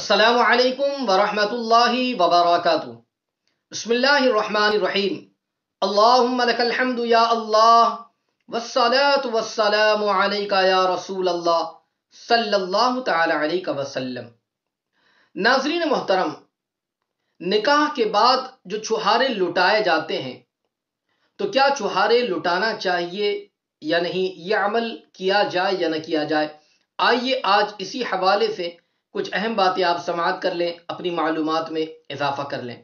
السلام علیکم ورحمۃ اللہ وبرکاتہ۔ بسم اللہ الرحمن الرحیم۔ اللہم لک الحمد یا اللہ، والصلاة والسلام علیکہ یا رسول اللہ صلی اللہ تعالی علیہ وسلم۔ ناظرین محترم، نکاح کے بعد جو چھہارے لٹائے جاتے ہیں، تو کیا چھہارے لٹانا چاہیے یا نہیں؟ یہ عمل کیا جائے یا نہ کیا جائے؟ آئیے آج اسی حوالے سے کچھ اہم باتیں آپ سماعت کر لیں، اپنی معلومات میں اضافہ کر لیں۔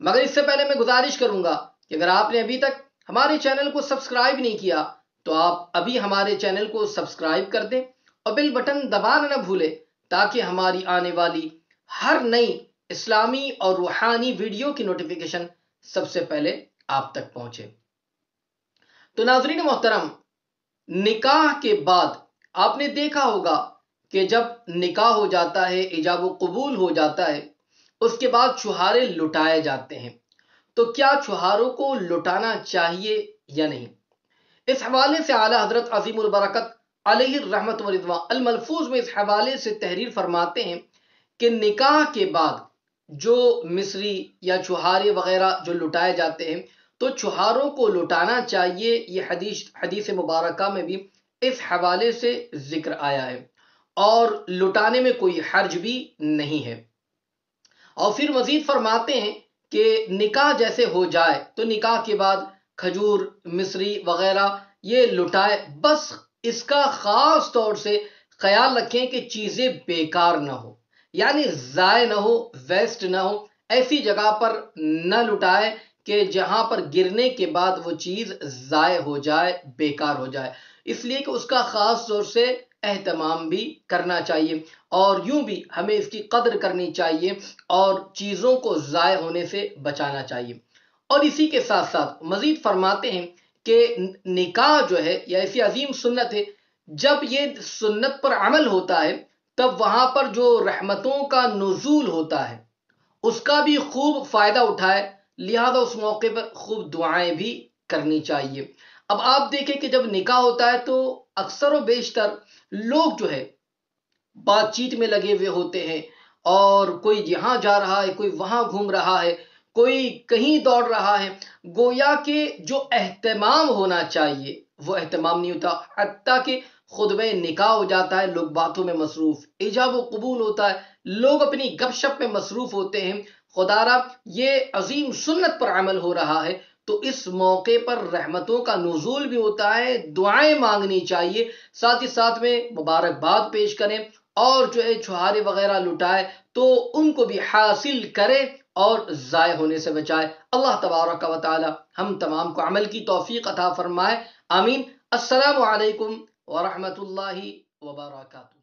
مگر اس سے پہلے میں گزارش کروں گا کہ اگر آپ نے ابھی تک ہمارے چینل کو سبسکرائب نہیں کیا، تو آپ ابھی ہمارے چینل کو سبسکرائب کر دیں اور بل بٹن دبانا نہ بھولے تاکہ ہماری آنے والی ہر نئی اسلامی اور روحانی ویڈیو کی نوٹیفیکیشن سب سے پہلے آپ تک پہنچے۔ تو ناظرین محترم، نکاح کے بعد آپ نے دیکھا ہوگا کہ جب نکاح ہو جاتا ہے، ایجاب و قبول ہو جاتا ہے، اس کے بعد چھہارے لٹائے جاتے ہیں۔ تو کیا چھہاروں کو لٹانا چاہیے یا نہیں؟ اس حوالے سے اعلیٰ حضرت عظیم البرکت علیہ الرحمت ورضوان الملفوظ میں اس حوالے سے تحریر فرماتے ہیں کہ نکاح کے بعد جو مصری یا چھہارے وغیرہ جو لٹائے جاتے ہیں، تو چھہاروں کو لٹانا چاہیے۔ یہ حدیث حدیث مبارکہ میں بھی اس حوالے سے ذکر آیا ہے۔ اور لٹانے میں کوئی حرج بھی نہیں ہے۔ اور پھر مزید فرماتے ہیں کہ نکاح جیسے ہو جائے تو نکاح کے بعد کھجور، مصری وغیرہ یہ لٹائے۔ بس اس کا خاص طور سے خیال رکھیں کہ چیزیں بیکار نہ ہو یعنی ضائع نہ ہو ویسٹ نہ ہو ایسی جگہ پر نہ لٹائے کہ جہاں پر گرنے کے بعد وہ چیز ضائع ہو جائے، بیکار ہو جائے۔ اس لیے کہ اس کا خاص طور سے اہتمام بھی کرنا چاہیے اور یوں بھی ہمیں اس کی قدر کرنی چاہیے اور چیزوں کو ضائع ہونے سے بچانا چاہیے۔ اور اسی کے ساتھ ساتھ مزید فرماتے ہیں کہ نکاح جو ہے یا ایسی عظیم سنت ہے، جب یہ سنت پر عمل ہوتا ہے تب وہاں پر جو رحمتوں کا نزول ہوتا ہے، اس کا بھی خوب فائدہ اٹھائے، لہذا اس موقع پر خوب دعائیں بھی کرنی چاہیے۔ اب آپ دیکھیں کہ جب نکاح ہوتا ہے تو اکثر و بیشتر لوگ جو ہے بات چیت میں لگے ہوئے ہوتے ہیں اور کوئی یہاں جا رہا ہے، کوئی وہاں گھوم رہا ہے، کوئی کہیں دوڑ رہا ہے، گویا کہ جو اہتمام ہونا چاہیے، وہ اہتمام نہیں ہوتا۔ حتیٰ کہ خود میں نکاح ہو جاتا ہے، لوگ باتوں میں مصروف، ایجاب و قبول ہوتا ہے، لوگ اپنی گپ شپ میں مصروف ہوتے ہیں۔ خدا را یہ عظیم سنت پر عمل ہو رہا ہے۔ تو اس موقع پر رحمتوں کا نزول بھی ہوتا ہے، دعائیں مانگنی چاہیے۔ ساتھ ہی ساتھ میں مبارکباد پیش کریں اور جو ہے چھہارے وغیرہ لٹائے تو ان کو بھی حاصل کرے اور ضائع ہونے سے بچائے۔ اللہ تبارک و تعالی ہم تمام کو عمل کی توفیق عطا فرمائے۔ آمین۔ السلام علیکم ورحمۃ اللہ وبرکاتہ۔